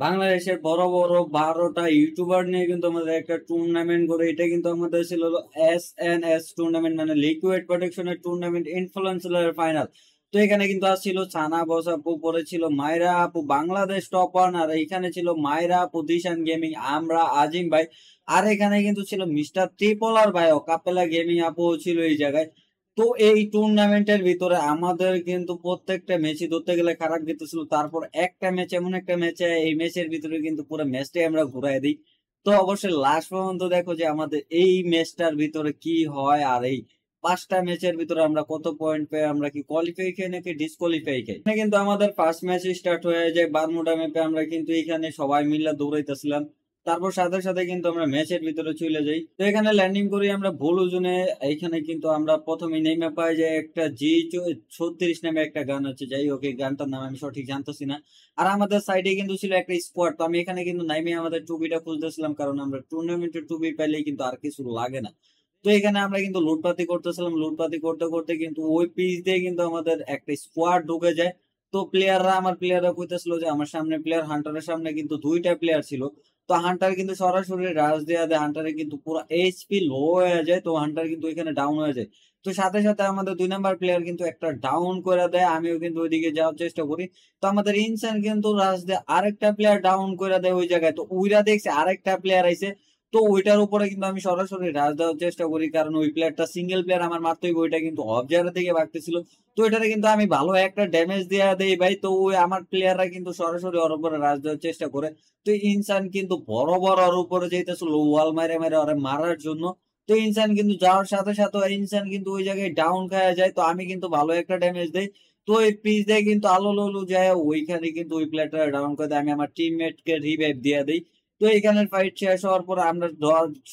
বাংলাদেশের বড় বড় বারোটা ইউটিউবার নিয়ে কিন্তু আমাদের একটা টুর্নামেন্ট করে। এটা কিন্তু আমাদের ছিল এস এন এস টুর্নামেন্ট মানে লিকুইড প্রোটেকশনের টুর্নামেন্ট ইনফ্লুয়েন্সার ফাইনাল তো এখানে কিন্তু আসছিল সানা বস আপু, পরে ছিল মায়রা আপু, বাংলাদেশ টপ ওয়ান আর এখানে ছিল মায়রা আপু, দিশান গেমিং আমরা, আজিম ভাই। আর এখানে কিন্তু ছিল মিস্টার ত্রিপলার ভাই ও কাপেলা গেমিং আপু ছিল এই জায়গায়। তো এই টুর্নামেন্টের ভিতরে আমাদের কিন্তু প্রত্যেকটা ম্যাচই ধরতে গেলে খারাপ জিতেছিল তারপর একটা ম্যাচ এমন একটা ম্যাচে এই ম্যাচের ভিতরে কিন্তু পুরো ম্যাচটাই আমরা ঘুরাই দিই। তো অবশ্যই লাস্ট পর্যন্ত দেখো যে আমাদের এই ম্যাচটার ভিতরে কি হয় আর এই পাঁচটা ম্যাচের ভিতরে আমরা কত পয়েন্ট পেয়ে, আমরা কি কোয়ালিফাই খাই নাকি ডিসকোয়ালিফাই খাই কিন্তু আমাদের ফার্স্ট ম্যাচ স্টার্ট হয়ে যায়। বারমুডা ম্যাপে আমরা কিন্তু এখানে সবাই মিলে দৌড়াইতেছিলাম। তারপর সাথে সাথে কিন্তু আমরা ম্যাচের ভিতরে চলে যাই। তো এখানে ল্যান্ডিং করি আমরা ভুল ওজনে। এখানে কিন্তু আমরা প্রথমে নেমে পাই যে একটা জি ছত্রিশ নামে একটা গান আছে। যাই হোক, এই গানটার নাম আমি সঠিক জানতেছি না। আর আমাদের সাইডে কিন্তু ছিল একটা স্কোয়াড তো আমি এখানে কিন্তু নাইমে আমাদের টুপিটা খুঁজতেছিলাম কারণ আমরা টুর্নামেন্টের টুপি পাইলেই কিন্তু আর কিছু লাগে না। তো এখানে আমরা কিন্তু লুটপাতি করতেছিলাম। লুটপাতি করতে করতে কিন্তু ওই পিচ দিয়ে কিন্তু আমাদের একটা স্কোয়াড ঢুকে যায়। তো প্লেয়াররা আমার প্লেয়াররা কইতেছিল যে, আমার সামনে প্লেয়ার হান্টারের সামনে কিন্তু দুইটা প্লেয়ার ছিল। তো হান্টার কিন্তু সরাসরি রাজ দেওয়া দেয়। হান্টারে কিন্তু পুরো এইচপি লো হয়ে যায়। তো হান্টার কিন্তু এখানে ডাউন হয়ে যায়। তো সাথে সাথে আমাদের দুই নাম্বার প্লেয়ার কিন্তু একটা ডাউন করে দেয়। আমিও কিন্তু ওইদিকে যাওয়ার চেষ্টা করি। তো আমাদের ইনসান কিন্তু রাজ দেয়। আরেকটা প্লেয়ার ডাউন করে দেয় ওই জায়গায়। তো ওইরা দেখছে আরেকটা প্লেয়ার আইছে। তো ওইটার উপরে কিন্তু আমি সরাসরি রাজ দেওয়ার চেষ্টা করি, কারণ ওই প্লেয়ারটা সিঙ্গেল প্লেয়ার আমার মারতে হইব ওইটা কিন্তু অবজারের দিকে ভাগতেছিল। তো এটাতে কিন্তু আমি ভালো একটা ড্যামেজ দেওয়া দেই ভাই, তো ওই আমার প্লেয়াররা কিন্তু সরাসরি ওর উপরে রাজ দেওয়ার চেষ্টা করে। তো ইনসান কিন্তু বড় বড় ওর উপরে যেতেছিল ওয়াল মারে মারে ওরে মারার জন্য। তো ইনসান কিন্তু যাওয়ার সাথে সাথে ইনসান কিন্তু ওই জায়গায় ডাউন খাওয়া যায়, তো আমি কিন্তু ভালো একটা ড্যামেজ দেই। তো এই পিচ দিয়ে কিন্তু আলো ললু যায়, ওইখানে কিন্তু ওই প্লেয়ারটা ডাউন করে দেয়, আমি আমার টিমমেট কে রিভাইভ দিয়ে দিই। তো এখানে ফাইট শেষ হওয়ার পর আমরা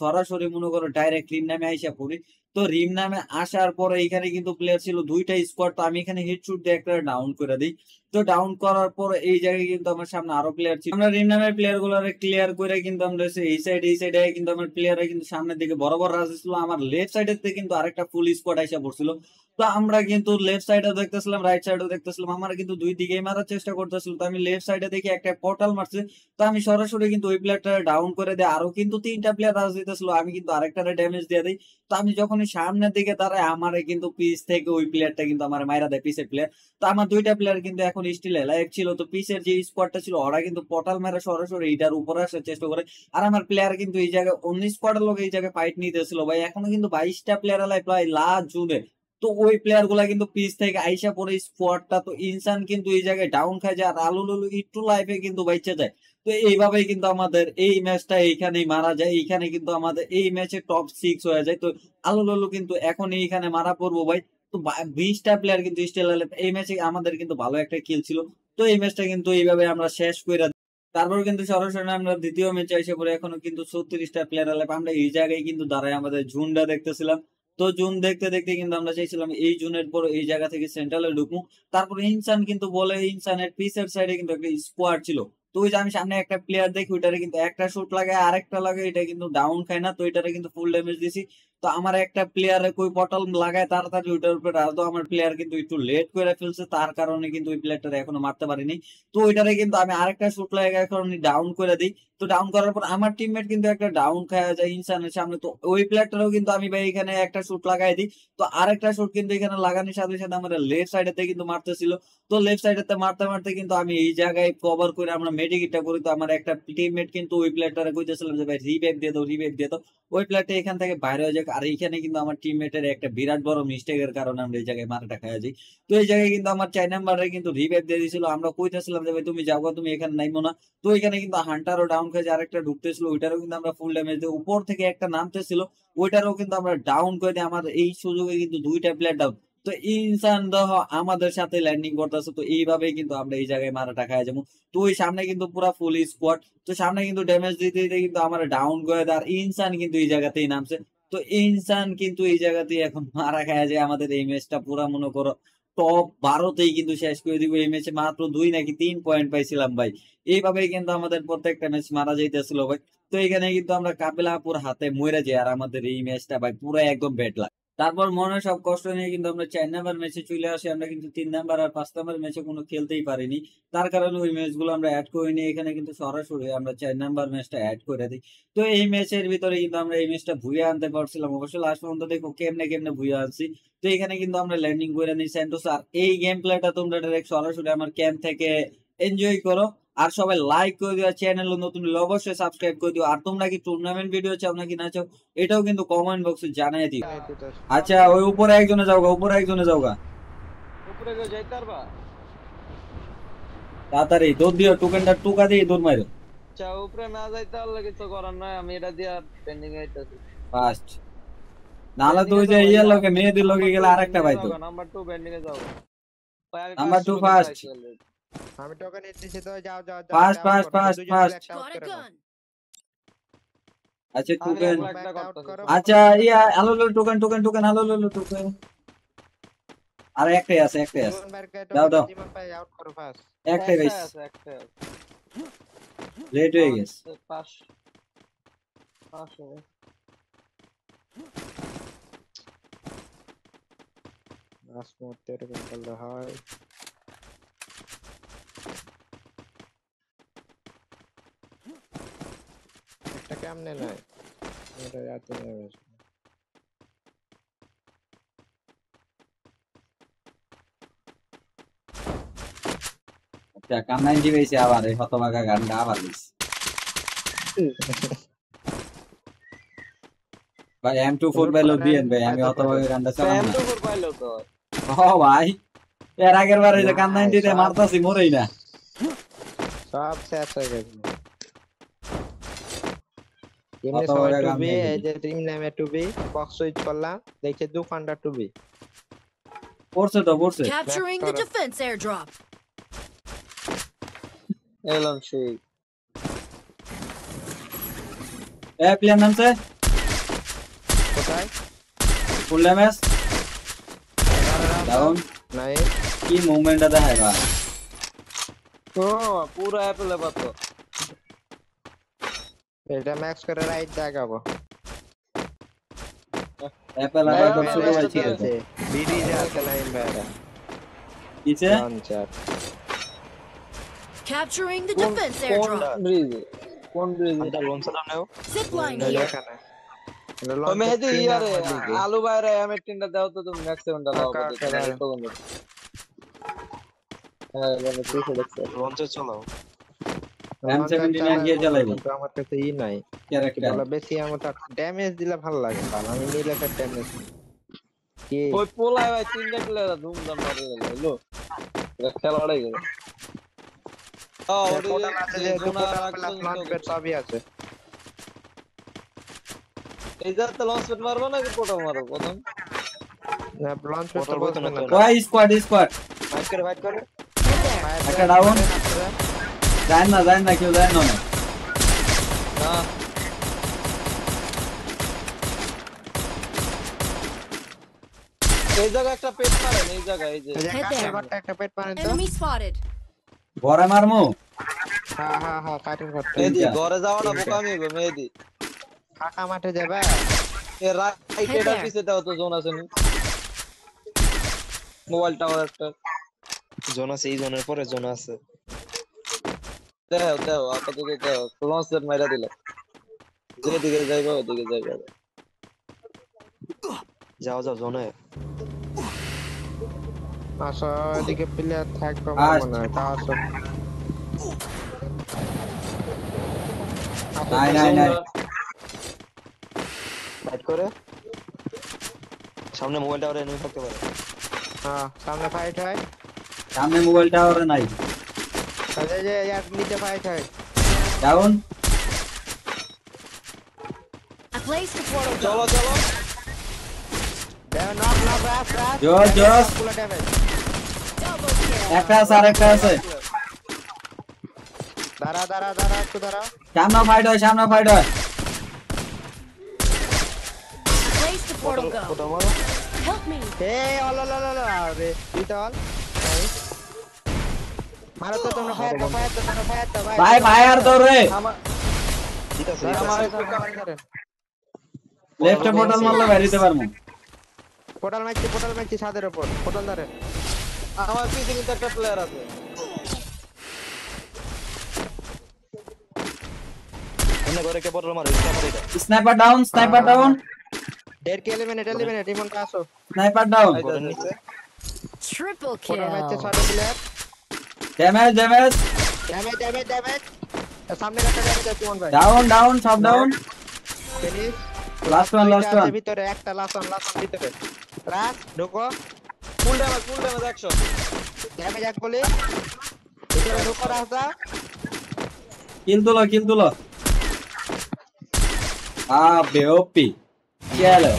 সরাসরি মনে করো ডাইরেক্ট রিম নামে আইসা পড়ি। তো রিম নামে আসার পর এখানে কিন্তু প্লেয়ার ছিল দুইটা স্কোয়াড তো আমি এখানে হিট শুট দিয়ে একটা ডাউন করে দিই। তো ডাউন করার পর এই জায়গায় কিন্তু আমার সামনে আরও প্লেয়ার ছিল। আমরা রিম নামের প্লেয়ারগুলো ক্লিয়ার করে কিন্তু আমরা এই সাইড এই সাইডে কিন্তু আমার প্লেয়াররা কিন্তু সামনের দিকে বড় বড় রাজ ছিল আমার লেফট সাইডের থেকে কিন্তু আরেকটা ফুল স্কোয়াড আইসা পড়ছিল। তো আমরা কিন্তু লেফট সাইডে দেখতেছিলাম রাইট সাইডে দেখতেছিলাম। আমরা কিন্তু দুই দিকেই মারার চেষ্টা করতেছিল। তো আমি লেফট সাইডে দেখি একটা পোর্টাল মারছে। তো আমি সরাসরি কিন্তু ওই প্লেয়ারটা ডাউন করে দেয় আরও কিন্তু তিনটা প্লেয়ার রাজ দিতেছিল। আমি কিন্তু আরেকটা ড্যামেজ দিয়ে দিই। তো আমি যখন সামনের দিকে দাঁড়াই, আমারে কিন্তু পিস থেকে ওই প্লেয়ারটা কিন্তু আমার মাইরা দেয় পিসের প্লেয়ার তো আমার দুইটা প্লেয়ার কিন্তু এখন স্টিল এলাইভ ছিল। তো পিসের যে স্কোয়াডটা ছিল, ওরা কিন্তু পোর্টাল মেরে সরাসরি এইটার উপরে আসার চেষ্টা করে। আর আমার প্লেয়ার কিন্তু এই জায়গায় উনিশ স্কোয়াডের লোক এই জায়গায় ফাইট নিতেছিল। ভাই, এখনও কিন্তু বাইশটা প্লেয়ার এলাই প্রায় লাস্ট জুনে। তো ওই প্লেয়ারগুলা কিন্তু পিচ থেকে আইসা পরে স্কোয়াডটা তো ইনসান কিন্তু এই জায়গায় ডাউন খায় যায় আর আলু লুলু একটু লাইফে কিন্তু বাইচে যায়। তো এইভাবেই কিন্তু আমাদের এই ম্যাচটা এইখানেই মারা যায়। এইখানে কিন্তু আমাদের এই ম্যাচে টপ সিক্স হয়ে যায়। তো আলু লুলু কিন্তু এখন এইখানে মারা পড়ব ভাই। বিশটা প্লেয়ার কিন্তু স্টিল এই ম্যাচে আমাদের কিন্তু ভালো একটা কিল ছিল। তো এই ম্যাচটা কিন্তু এইভাবে আমরা শেষ করে তারপর কিন্তু সরাসরি আমরা দ্বিতীয় ম্যাচে এসে পরে এখনও কিন্তু ছত্রিশটা প্লেয়ার আলাপ আমরা এই জায়গায় কিন্তু দাঁড়ায় আমাদের ঝুনটা দেখতেছিলাম। তো জুন দেখতে দেখতে কিন্তু আমরা চাইছিলাম এই জুনের পর এই জায়গা থেকে সেন্ট্রালে ঢুকবো। তারপর ইনসান কিন্তু বলে, ইনসানের পিসের সাইডে কিন্তু একটা স্কোয়াড ছিল। তো ওই যে আমি সামনে একটা প্লেয়ার দেখি, ওইটারে কিন্তু একটা শুট লাগে আরেকটা লাগে এটা কিন্তু ডাউন খায় না। তো এটারে কিন্তু ফুল ড্যামেজ দিছি। তো আমার একটা প্লেয়ারে কই পটল লাগায় তাড়াতাড়ি ওইটার উপরে তো আমার প্লেয়ার কিন্তু একটু লেট করে ফেলছে, তার কারণে কিন্তু ওই প্লেয়ারটা এখনও মারতে পারিনি। তো ওইটারে কিন্তু আমি আরেকটা শুট লাগে এখন ডাউন করে দিই। তো ডাউন করার পর আমার টিমমেট কিন্তু একটা ডাউন খাওয়া যায় ইনসানের সামনে। তো ওই প্লেয়ারটারও কিন্তু আমি ভাই এখানে একটা শুট লাগাই দিই। তো আরেকটা শুট কিন্তু এখানে লাগানোর সাথে সাথে আমার লেফট সাইডেতে কিন্তু মারতেছিল। তো লেফট সাইডেতে মারতে মারতে কিন্তু আমি এই জায়গায় কভার করে আমরা মেডিকিটটা করি। তো আমার একটা টিমমেট কিন্তু ওই প্লেয়ারটারে কইতেছিলাম যে, ভাই রিবেক দিয়ে দাও রিবেক দিয়ে দাও। ওই প্লেয়ারটা এখান থেকে বাইরে হয়ে যাক। আর এইখানে কিন্তু আমার টিমমেটের একটা বিরাট বড় মিস্টেকের কারণে আমরা এই জায়গায় মারাটা খাওয়া যাই। তো এই জায়গায় কিন্তু আমার চার নাম্বারে কিন্তু রিবেক দিয়ে দিয়েছিল আমরা কইতেছিলাম যে, ভাই, তুমি যাব তুমি এখানে নাইমো না। তো এখানে কিন্তু হান্টারও ডাউন খেয়ে আরেকটা ঢুকতেছিল, ওইটারও কিন্তু আমরা ফুল ড্যামেজ দিয়ে উপর থেকে একটা নামতেছিল, ওইটারও কিন্তু আমরা ডাউন করে দিই আমার এই সুযোগে কিন্তু দুইটা প্লেয়ার ডাউন তো ইনসান দহ আমাদের সাথে ল্যান্ডিং করতেছে, তো এইভাবেই কিন্তু আমরা এই জায়গায় মারাটা খাই যাব। তো ওই সামনে কিন্তু পুরো ফুল স্কোয়াড তো সামনে কিন্তু ড্যামেজ দিতে দিতে কিন্তু আমার ডাউন করে দেয় আর ইনসান কিন্তু এই জায়গাতেই নামছে। তো ইনসান কিন্তু এই জায়গাতেই এখন মারা খায় যে আমাদের এই ম্যাচটা পুরা মনে করো টপ বারোতেই কিন্তু শেষ করে দিব। এই ম্যাচে মাত্র দুই নাকি তিন পয়েন্ট পাইছিলাম ভাই। এইভাবেই কিন্তু আমাদের প্রত্যেকটা ম্যাচ মারা যাইতেছিল ভাই। তো এখানে কিন্তু আমরা কাপিলাপুর হাতে মরে যাই আর আমাদের এই ম্যাচটা ভাই পুরো একদম লাগ তারপর মনে হয় সব কষ্ট নিয়ে কিন্তু আমরা চার নাম্বার ম্যাচে চলে আসি, আমরা কিন্তু তিন নাম্বার আর পাঁচ নাম্বার ম্যাচে কোনো খেলতেই পারিনি। তার কারণে ওই ম্যাচগুলো আমরা অ্যাড করিনি, এখানে কিন্তু সরাসরি আমরা চার নাম্বার ম্যাচটা অ্যাড করে দিই। তো এই ম্যাচের ভিতরে কিন্তু আমরা এই ম্যাচটা ভুয়ে আনতে পারছিলাম। অবশ্য লাস্ট পর্যন্ত দেখো কেমনে কেমনে ভুয়ে আনছি। তো এখানে কিন্তু আমরা ল্যান্ডিং করে নিই স্যান্টোস আর এই গেম প্লেটা তোমরা ডাইরেক্ট সরাসরি আমার ক্যাম্প থেকে এনজয় করো। আর সবাই লাইক করে দিও চ্যানেল নতুন হলে অবশ্যই সাবস্ক্রাইব করে দিও। আর তোমরা কি টুর্নামেন্ট ভিডিও চাও নাকি না চাও এটাও কিন্তু কমেন্ট বক্সে জানিয়ে দিও। আচ্ছা ওই উপরে একজনে যাওগা উপরে একজনে যাওগা। উপরে গিয়ে যাইতে পারবা? তাড়াতাড়ি দৌড় দিও টুকেনটা টুকা দিয়ে দৌড় মারো। আচ্ছা উপরে না যাইতে পারলে তো করার নাই আমি এটা দিয়ে পেন্ডিং আইতাছি ফার্স্ট নাহলে তো ওই যে ইয়ের লোকে মেয়েদের লগে গেলে আরেকটা পাইতো। নাম্বার 2 পেন্ডিং এ যাও নাম্বার two fast. আমি টোকেন দিতেছি তো যাও যাও যাও Fast, যাও, fast, করো, fast, দুজনে fast. একটা out Got a করে দাও। gun. আচ্ছা আমি টুকেন একলা একটা Back out করতেছি। করো। আচ্ছা yeah hello hello token token token hello hello token আর একটাই আছে একটাই আছে জীবন বাইরকে দাও, টোকেন দাও। জীবন পাই আউট করো ফাস্ট একটাই একটা গাইস আছে, একটা আছে। লেট হয়ে গেছে আচ্ছা, পাঁচ পাঁচ হবে। লাস্ট মুহূর্তে এরকম করলে হয় কেমনে নয় এটা রাতে নেবে আচ্ছা কান্নাইনটি পেয়েছি আবার এই হতবাগা গানটা আবার দিছি ভাই এম টু ফোর পাইলো দিয়েন ভাই আমি হতবাগা গানটা চালাম প্যান না তো উপর পাইলো তো ও ভাই এর আগের বারে যে কান্নাইনটিতে মারতাছি মরেই না সব শেষ হয়ে গেছে এমনি কত সবাই বড় গান টুবি হয়ে এই গেল। যে টিম নামে টুবি বক্স সুইচ করলাম দেখছে দু ফান্ডা টুবি পড়ছে তো পড়ছে। Capturing the Back defense airdrop. এলাম সেই। এ প্লেয়ার নামছে? কোথায়? ফুল ড্যামেজ ডাউন নাই কি মুভমেন্টটা দেখায় ভাই? ও পুরো অ্যাপেলে পাতো। এটা ম্যাক্স করে রাইট দেখাবো অ্যাপেল না, আবার না, তো না, ছোট না, ভাই না, ছিল না, তো বিডি যে আছে লাইন বাইরে কিছে লঞ্চার Capturing the কোন defense কোন airdrop. ব্রিজে কোন ব্রিজে Zip line এই here. এখানে এটা ও launcher মেহেদি screen ইয়ারে আমার দিকে। আলু বাইরে আমি টিনটা দাও তো তুমি নেক্সট সেকেন্ডটা দাও Okay, বলতে okay, তাহলে দাও। তো বন্ধু হ্যাঁ মানে তুই দেখছ লঞ্চে আমার কাছে ই নাই। বেশি আমার ড্যামেজ দিলে ভালো লাগে আমি নিলে ড্যামেজ ওই পোলায় ভাই তিনটা প্লেয়ার ধুমধাম মারি গেল হলো খেলাড়াই গেল। ও ওরে পোর্টাল আছে যে জোনা পোর্টাল রাখতো প্লাস লঞ্চ প্যাড সবই আছে। এই যাতে লঞ্চ মারবো নাকি পোর্টাল মারবো প্রথম? স্কোয়াড স্কোয়াড করে করে। একটা ডাউন যায় না যায় না কেউ যায় না। এই জায়গায় একটা পেট মারেন এই জায়গায় এই যে একটা পেট পারেন তো. ঘরে মারমু হ্যাঁ হ্যাঁ হ্যাঁ কাঠের ঘরটা মেহেদি তিনটা। ঘরে যাওয়াটা বোকামি হবে মেহেদি ফাঁকা মাঠে যাবে এ রাইট there. পিছে দাও তো জোন আছে নি মোবাইল টাওয়ার একটা জোন আছে এই জোনের পরে জোন আছে দেও দেও আপাতত দেও। লঞ্চ সেট মাইরা দিল। যেদিকে যাইবো ওদিকে যাইবো। যাও যাও জোনে। আসো এদিকে প্লেয়ার থাকবে মনে হয়। তা আসো। নাই নাই নাই ফাইট করে? সামনে মোবাইল টাওয়ারে এনিমি থাকতে পারে। হ্যাঁ সামনে ফাইট হয়? সামনে মোবাইল টাওয়ারে নাই। ইয়ার নিচে ফাইট হয় down I placed the portal gun. চলো দেও নক নক রাস রাস জোস, জোস। পুরো ড্যামেজ Double kill. একটা আছে আর একটা আছে দাঁড়া দাঁড়া দাঁড়া একটু দাঁড়া সামনে ফাইট হয় সামনে ফাইট হয় I placed the portal মারো Help me. এই অল অল অল আরে দিতে অল মারো তো তোমরা ফায়ার দাও ফায়ার দাও তোমরা ফায়ার দাও ভাই ফায়ার দাও রে। ঠিক আছে। লেফটে পোর্টাল মারলে বেরিতে পারব। পোর্টাল মারছি পোর্টাল মারছি ছাদের উপর পোর্টাল ধারে। আমার পিছনে কিন্তু একটা প্লেয়ার আছে। এমনি করে কে মারে? স্নাইপার ডাউন স্নাইপার ডাউন কে এলিমিনেট এলিমিনেট স্নাইপার ডাউন নিচে। Triple পোর্টাল মারছে. Player damage damage damage damage damage সামনে একটা ড্যামেজ আছে ভাই। ডাউন ডাউন সব down finish last one last one ভিতরে একটা লাস্ট ওয়ান লাস্ট ওয়ান ভিতরে। রাস ঢোকো। ফুল ড্যামেজ ফুল ড্যামেজ একশো ড্যামেজ এক বলি। ভিতরে ঢোকো রাস্তা। কিল তুলো কিল তুলো। আ বেওপি চলো